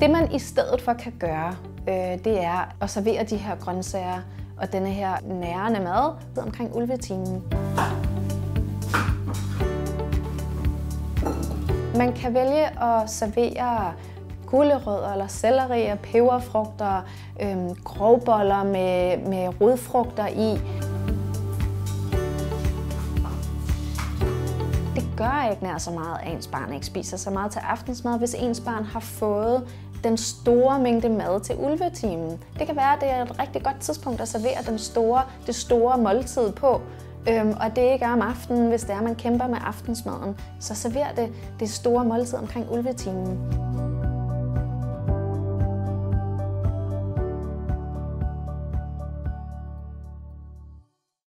Det man i stedet for kan gøre, øh, det er at servere de her grøntsager og denne her nærende mad ved omkring ulvetimen. Man kan vælge at servere gulerødder eller selleri og peberfrugter, øh, grovboller med, med rodfrugter i. gør ikke nær så meget, at ens barn ikke spiser så meget til aftensmad, hvis ens barn har fået den store mængde mad til ulvetimen. Det kan være, at det er et rigtig godt tidspunkt at servere den store, det store måltid på. Øhm, og det ikke er om aftenen, hvis det er, at man kæmper med aftensmaden. Så server det det store måltid omkring ulvetimen.